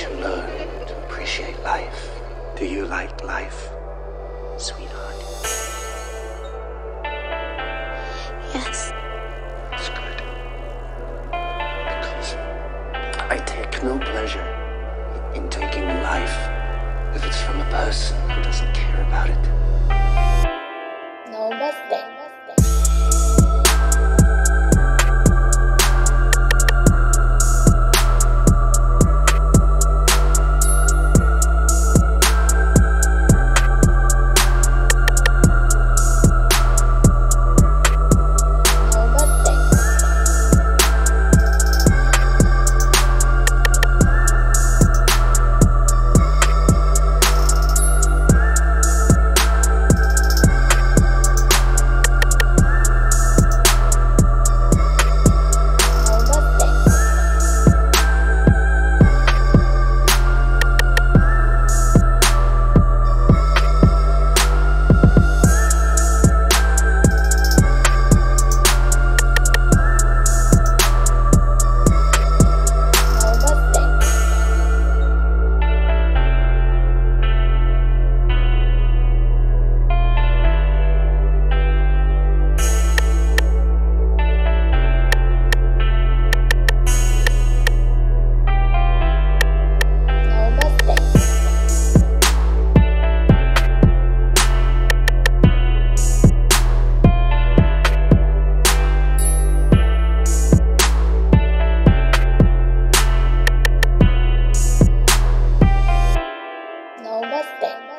To you learn to appreciate life? Do you like life, sweetheart? Yes. It's good. Because I take no pleasure in taking life if it's from a person who doesn't care about it. No birthday. ですって。